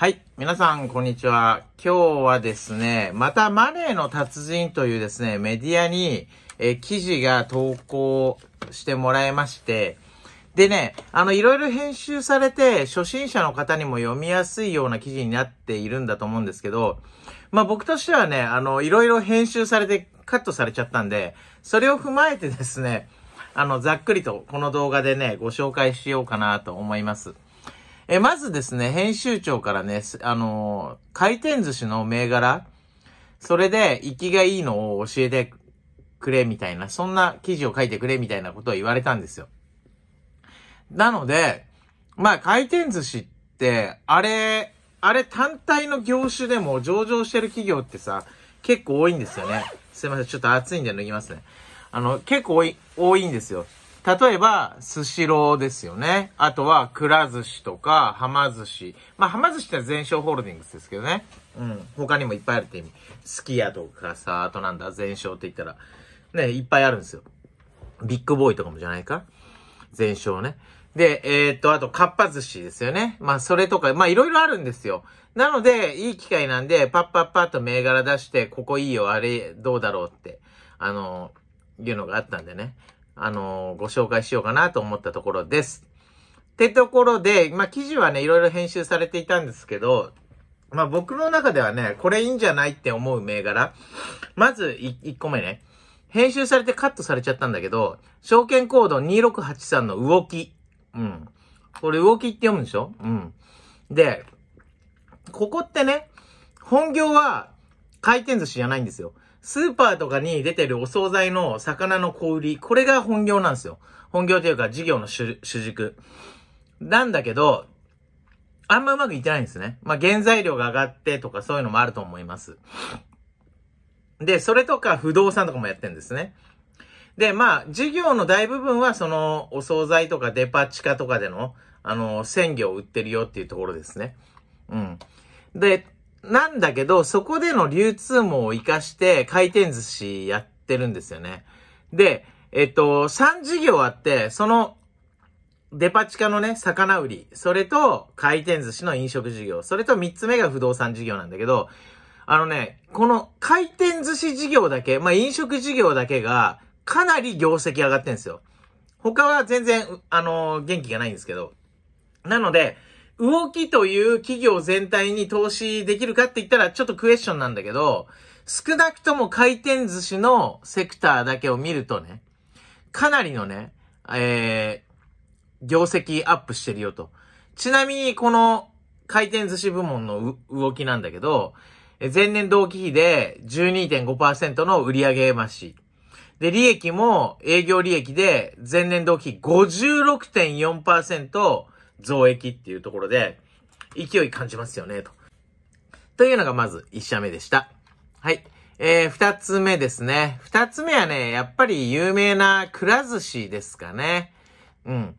はい。皆さん、こんにちは。今日はですね、またマネーの達人というですね、メディアに、え記事が投稿してもらいまして、でね、あの、いろいろ編集されて、初心者の方にも読みやすいような記事になっているんだと思うんですけど、まあ僕としてはね、あの、いろいろ編集されてカットされちゃったんで、それを踏まえてですね、あの、ざっくりとこの動画でね、ご紹介しようかなと思います。え、まずですね、編集長からね、あのー回転寿司の銘柄、それで、生きがいいのを教えてくれみたいな、そんな記事を書いてくれみたいなことを言われたんですよ。なので、まあ、回転寿司って、あれ、あれ単体の業種でも上場してる企業ってさ、結構多いんですよね。すいません、ちょっと暑いんで脱ぎますね。あの、結構多い、多いんですよ。例えば、スシローですよね。あとは、くら寿司とか、はま寿司。まあ、はま寿司って全商ホールディングスですけどね。うん。他にもいっぱいあるって意味。すき家とかさ、あとなんだ、全商って言ったら、ね、いっぱいあるんですよ。ビッグボーイとかもじゃないか全商ね。で、えーっと、あと、かっぱ寿司ですよね。まあ、それとか、まあ、いろいろあるんですよ。なので、いい機会なんで、パッパッパッと銘柄出して、ここいいよ、あれ、どうだろうって、あの、いうのがあったんでね。あの、ご紹介しようかなと思ったところです。ってところで、まあ、記事はね、いろいろ編集されていたんですけど、まあ、僕の中ではね、これいいんじゃないって思う銘柄。まず、1個目ね。編集されてカットされちゃったんだけど、証券コード2683の動き。うん。これ動きって読むんでしょ？うん。で、ここってね、本業は回転寿司じゃないんですよ。スーパーとかに出てるお惣菜の魚の小売り、これが本業なんですよ。本業というか事業の主軸。なんだけど、あんまうまくいってないんですね。まあ、原材料が上がってとかそういうのもあると思います。で、それとか不動産とかもやってるんですね。で、まあ、事業の大部分はその、お惣菜とかデパ地下とかでの、あの、鮮魚を売ってるよっていうところですね。うん。で、なんだけど、そこでの流通網を活かして回転寿司やってるんですよね。で、えっと、3事業あって、その、デパ地下のね、魚売り、それと回転寿司の飲食事業、それと3つ目が不動産事業なんだけど、あのね、この回転寿司事業だけ、まあ、飲食事業だけが、かなり業績上がってんですよ。他は全然、あのー元気がないんですけど。なので、動きという企業全体に投資できるかって言ったらちょっとクエスチョンなんだけど、少なくとも回転寿司のセクターだけを見るとね、かなりのね、えー、業績アップしてるよと。ちなみに、この回転寿司部門の動きなんだけど、前年同期比で12.5%の売上増し。で、利益も営業利益で前年同期比56.4%増益っていうところで勢い感じますよね、と。というのがまず1社目でした。はい。えー、二つ目ですね。二つ目はね、やっぱり有名なくら寿司ですかね。うん。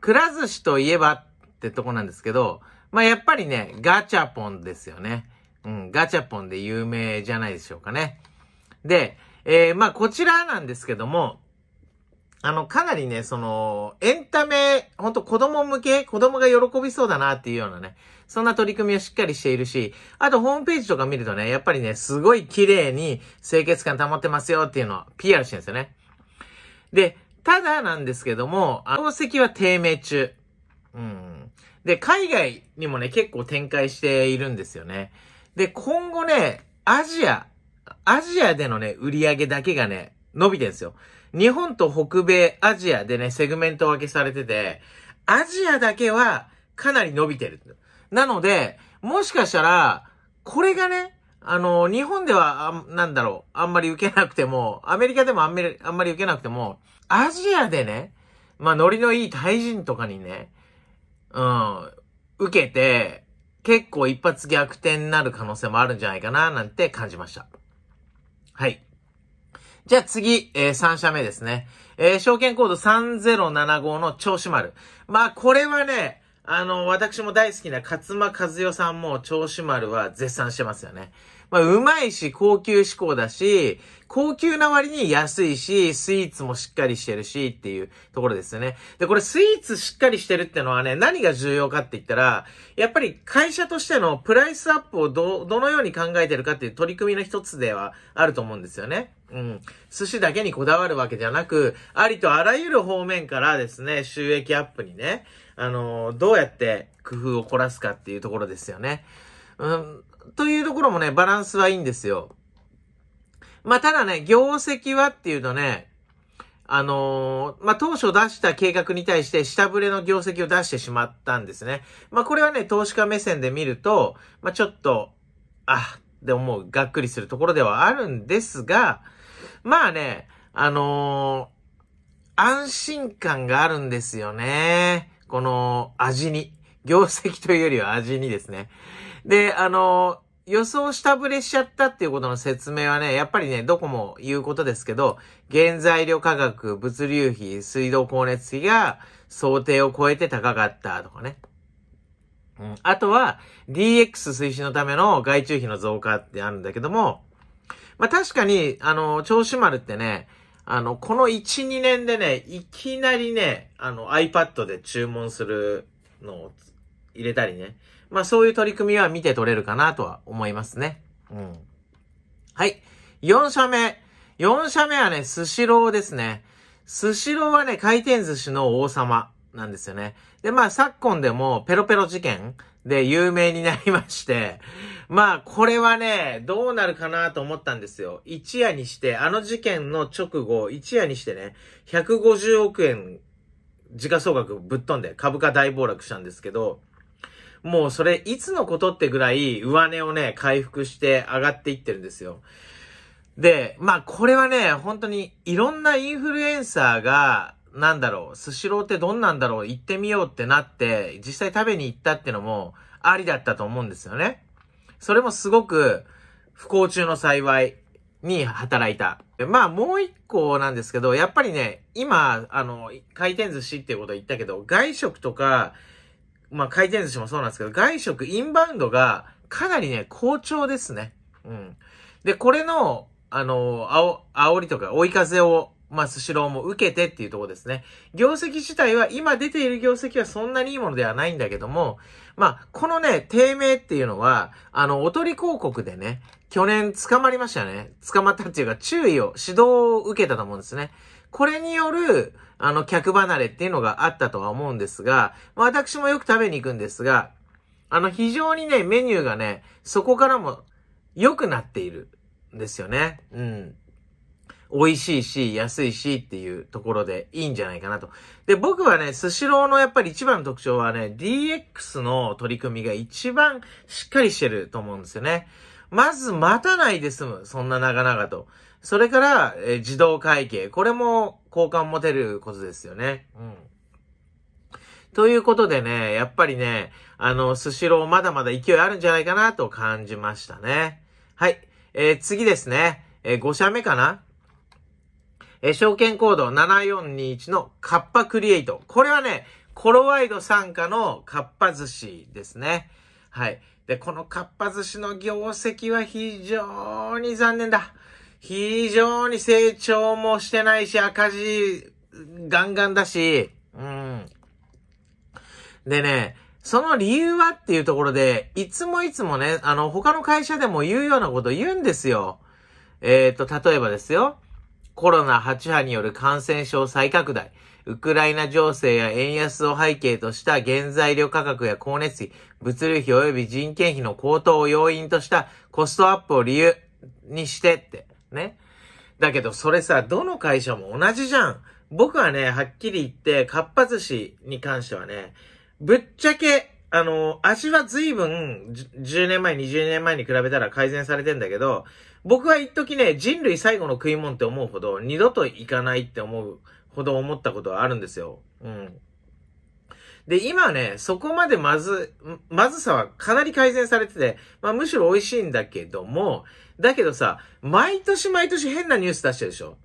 くら寿司といえばってとこなんですけど、まあ、やっぱりね、ガチャポンですよね。うん、ガチャポンで有名じゃないでしょうかね。で、えー、まあ、こちらなんですけども、あの、かなりね、その、エンタメ、ほんと子供向け、子供が喜びそうだなっていうようなね、そんな取り組みをしっかりしているし、あとホームページとか見るとね、やっぱりね、すごい綺麗に清潔感保ってますよっていうのを PR してるんですよね。で、ただなんですけども、あ業績は低迷中。うん。で、海外にもね、結構展開しているんですよね。で、今後ね、アジア、アジアでのね、売り上げだけがね、伸びてるんですよ。日本と北米、アジアでね、セグメント分けされてて、アジアだけはかなり伸びてる。なので、もしかしたら、これがね、あの、日本では、なんだろう、あんまり受けなくても、アメリカでもあんまり、あんまり受けなくても、アジアでね、まあ、ノリのいいタイ人とかにね、うん、受けて、結構一発逆転になる可能性もあるんじゃないかな、なんて感じました。はい。じゃあ次、えー、3社目ですね。えー、証券コード3075の調子丸。まあ、これはね、あの、私も大好きな勝間和代さんも銚子丸は絶賛してますよね。まあ、うまいし、高級志向だし、高級な割に安いし、スイーツもしっかりしてるし、っていうところですよね。で、これスイーツしっかりしてるってのはね、何が重要かって言ったら、やっぱり会社としてのプライスアップをど、どのように考えてるかっていう取り組みの一つではあると思うんですよね。うん。寿司だけにこだわるわけじゃなく、ありとあらゆる方面からですね、収益アップにね、あの、どうやって工夫を凝らすかっていうところですよね。うん、というところもね、バランスはいいんですよ。まあ、ただね、業績はっていうとね、あのー、まあ、当初出した計画に対して下振れの業績を出してしまったんですね。まあ、これはね、投資家目線で見ると、まあ、ちょっと、あ、でももうがっくりするところではあるんですが、まあね、あのー、安心感があるんですよね。この味に。業績というよりは味にですね。で、あのー、予想下振れしちゃったっていうことの説明はね、やっぱりね、どこも言うことですけど、原材料価格、物流費、水道光熱費が想定を超えて高かったとかね。うん。あとは、DX 推進のための外注費の増加ってあるんだけども、まあ、確かに、あの、銚子丸ってね、あの、この1、2年でね、いきなりね、あの、iPad で注文するのを入れたりね。まあ、そういう取り組みは見て取れるかなとは思いますね。うん。はい。4社目。4社目はね、スシローですね。スシローはね、回転寿司の王様なんですよね。で、まあ、昨今でもペロペロ事件で有名になりまして、まあ、これはね、どうなるかなと思ったんですよ。一夜にして、あの事件の直後、一夜にしてね、150億円、時価総額ぶっ飛んで株価大暴落したんですけど、もうそれいつのことってぐらい上値をね、回復して上がっていってるんですよ。で、まあこれはね、本当にいろんなインフルエンサーが、なんだろう、スシローってどんなんだろう、行ってみようってなって、実際食べに行ったってのもありだったと思うんですよね。それもすごく不幸中の幸いに働いた。まあもう一個なんですけど、やっぱりね、今、あの、回転寿司っていうこと言ったけど、外食とか、まあ回転寿司もそうなんですけど、外食、インバウンドがかなりね、好調ですね。うん。で、これの、あの、あお、煽りとか追い風をまあ、スシローも受けてっていうとこですね。業績自体は、今出ている業績はそんなにいいものではないんだけども、まあ、このね、低迷っていうのは、あの、おとり広告でね、去年捕まりましたね。捕まったっていうか、注意を、指導を受けたと思うんですね。これによる、あの、客離れっていうのがあったとは思うんですが、まあ、私もよく食べに行くんですが、あの、非常にね、メニューがね、そこからも良くなっているんですよね。うん。美味しいし、安いしっていうところでいいんじゃないかなと。で、僕はね、スシローのやっぱり一番の特徴はね、DX の取り組みが一番しっかりしてると思うんですよね。まず待たないで済む。そんな長々と。それから、え自動会計。これも好感持てることですよね。うん。ということでね、やっぱりね、あの、スシローまだまだ勢いあるんじゃないかなと感じましたね。はい。えー、次ですね。えー、5社目かなえ証券コード7421のカッパクリエイト。これはね、コロワイド参加のカッパ寿司ですね。はい。で、このカッパ寿司の業績は非常に残念だ。非常に成長もしてないし、赤字ガンガンだし、うん。でね、その理由はっていうところで、いつもいつもね、あの、他の会社でも言うようなこと言うんですよ。えっ、ー、と、例えばですよ。コロナ8波による感染症再拡大、ウクライナ情勢や円安を背景とした原材料価格や光熱費、物流費及び人件費の高騰を要因としたコストアップを理由にしてって、ね。だけどそれさ、どの会社も同じじゃん。僕はね、はっきり言って、かっぱ寿司に関してはね、ぶっちゃけ、あの、味は随分、10年前、20年前に比べたら改善されてんだけど、僕は一時ね、人類最後の食い物って思うほど、二度と行かないって思うほど思ったことはあるんですよ。うん。で、今ね、そこまでまず、まずさはかなり改善されてて、まあむしろ美味しいんだけども、だけどさ、毎年毎年変なニュース出してるでしょ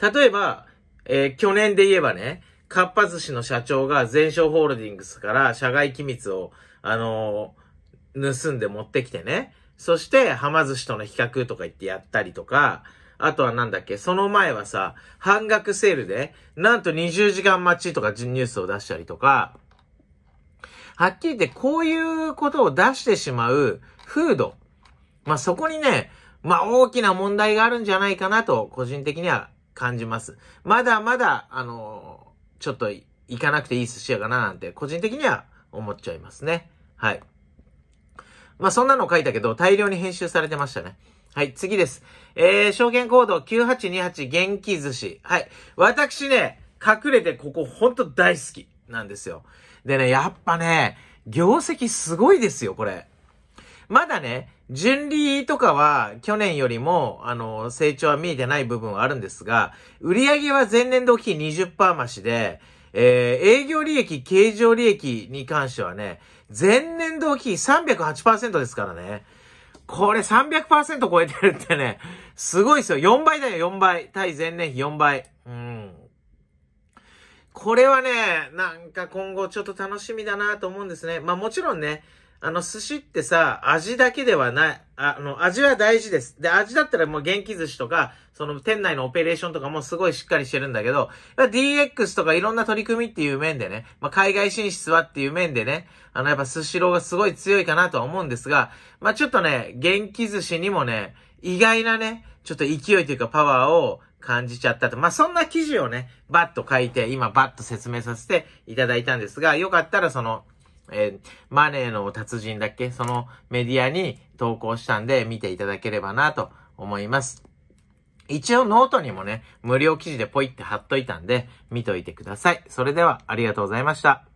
例えば、えー、去年で言えばね、かっぱ寿司の社長が全商ホールディングスから社外機密を、あのー、盗んで持ってきてね。そして、はま寿司との比較とか言ってやったりとか、あとはなんだっけ、その前はさ、半額セールで、なんと20時間待ちとかニュースを出したりとか、はっきり言ってこういうことを出してしまう風土。まあ、そこにね、まあ、大きな問題があるんじゃないかなと、個人的には感じます。まだまだ、あのー、ちょっと行かなくていい寿司屋かななんて、個人的には思っちゃいますね。はい。まあ、そんなの書いたけど、大量に編集されてましたね。はい、次です。えー、証券コード9828元気寿司。はい。私ね、隠れてここほんと大好きなんですよ。でね、やっぱね、業績すごいですよ、これ。まだね、順利とかは去年よりも、あの、成長は見えてない部分はあるんですが、売上は前年度比20%増しで、えー、営業利益、経常利益に関してはね、前年度比308%ですからね。これ300%超えてるってね、すごいですよ。4倍だよ、4倍。対前年比4倍。うん。これはね、なんか今後ちょっと楽しみだなと思うんですね。まあもちろんね、あの、寿司ってさ、味だけではない、あの、味は大事です。で、味だったらもう元気寿司とか、その店内のオペレーションとかもすごいしっかりしてるんだけど、DX とかいろんな取り組みっていう面でね、まあ、海外進出はっていう面でね、あの、やっぱ寿司ローがすごい強いかなとは思うんですが、まあ、ちょっとね、元気寿司にもね、意外なね、ちょっと勢いというかパワーを感じちゃったと。まあ、そんな記事をね、バッと書いて、今バッと説明させていただいたんですが、よかったらその、えー、マネーの達人だっけ？そのメディアに投稿したんで見ていただければなと思います。一応ノートにもね、無料記事でポイって貼っといたんで、見といてください。それではありがとうございました。